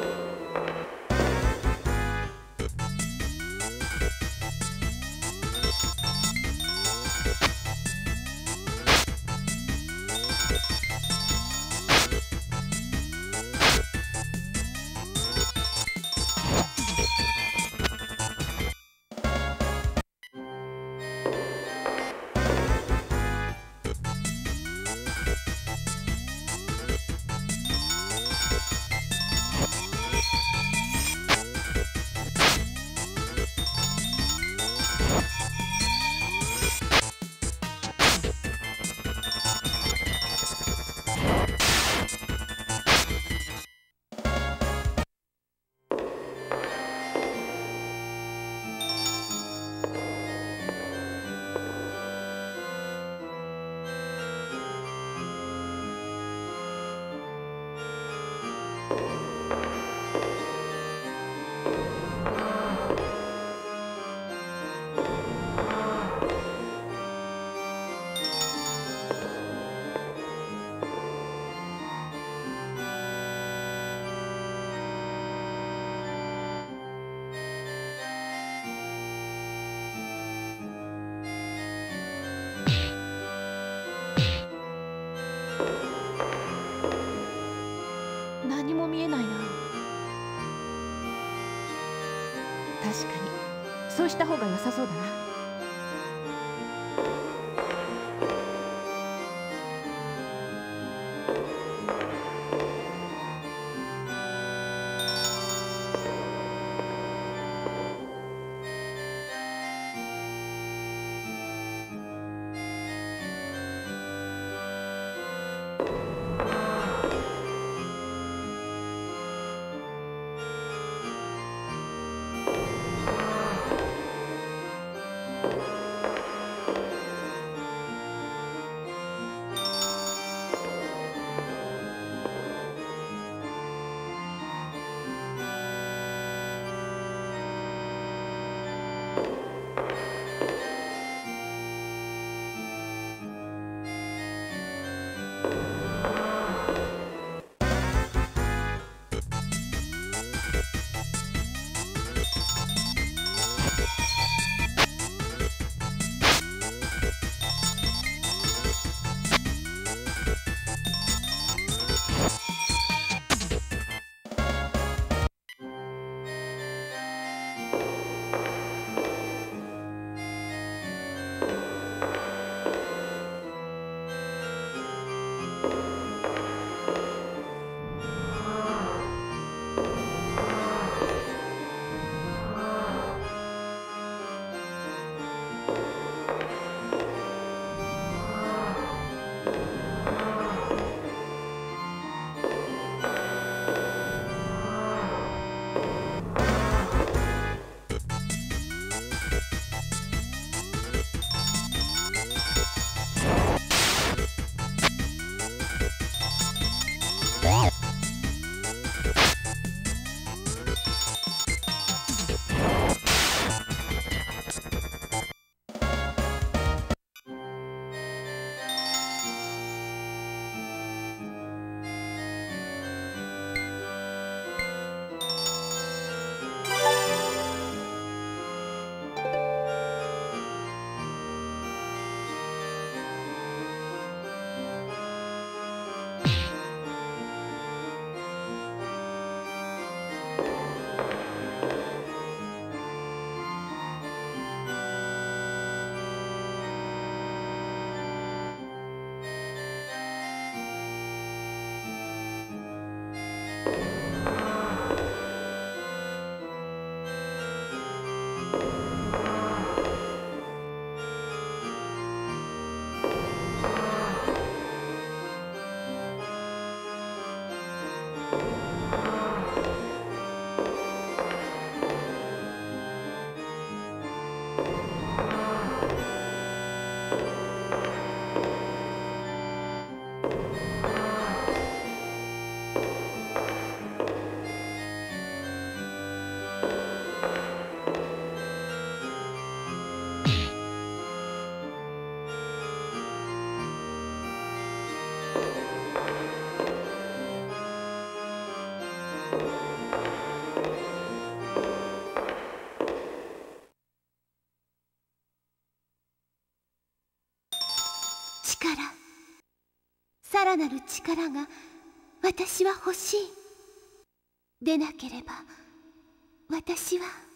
何そうした方が良さそうだな。力さらなる力が私は欲しいでなければ私は。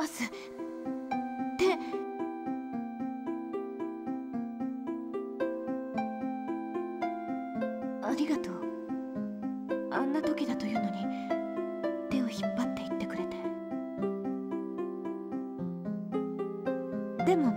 アスってありがとう。あんな時だというのに手を引っ張っていってくれて。でも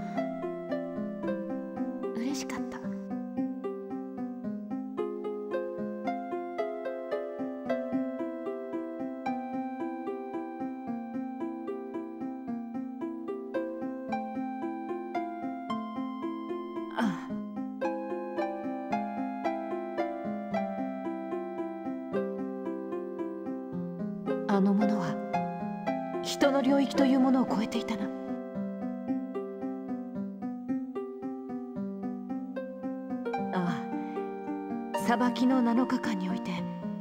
あのものは人の領域というものを超えていたな。ああ裁きの7日間において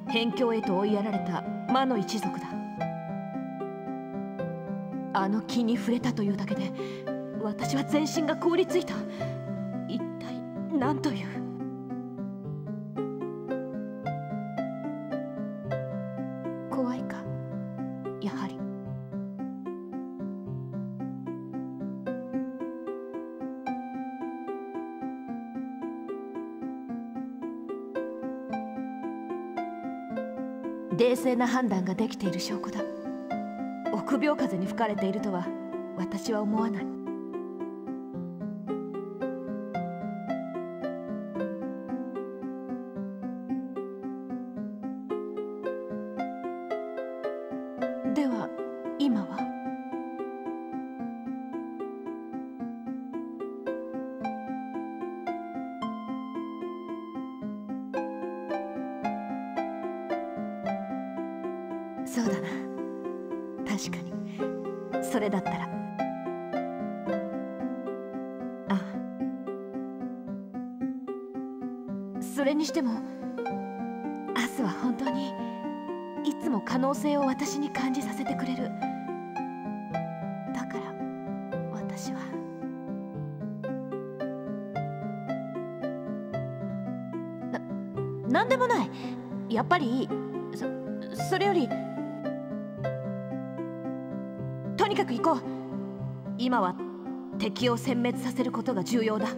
辺境へと追いやられた魔の一族だ。あの木に触れたというだけで私は全身が凍りついた。一体何という？冷静な判断ができている証拠だ。臆病風に吹かれているとは私は思わない。では今は？れだったら。あ。それにしてもアスは本当にいつも可能性を私に感じさせてくれる。だから私は。な何でもない。やっぱりいいそそれよりにかく行こう。今は敵を殲滅させることが重要だ。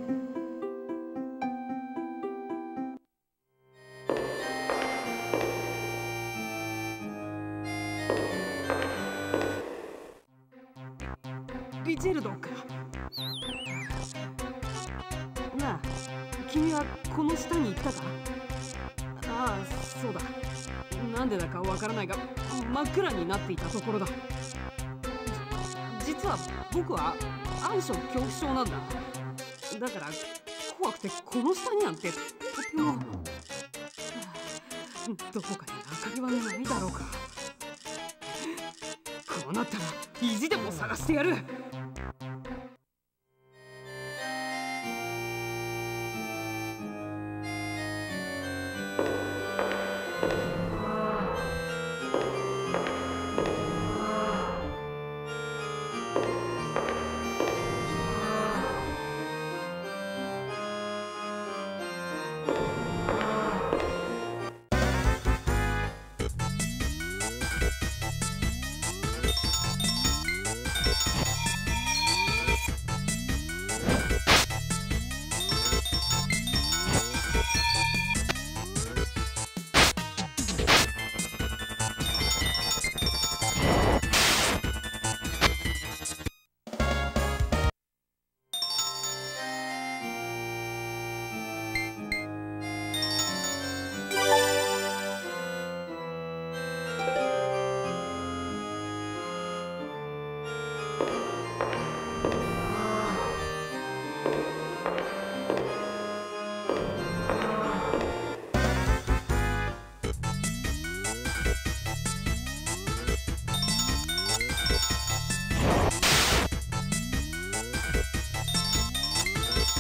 リチェルドかなあ君はこの下に行ったか？ああそうだ。なんでだかわからないが真っ暗になっていたところだじ実は僕は暗所恐怖症なんだ。だから怖くてこの下になんてとても。どこかに明かりはないだろうか。こうなったら意地でも探してやる。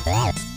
Bye.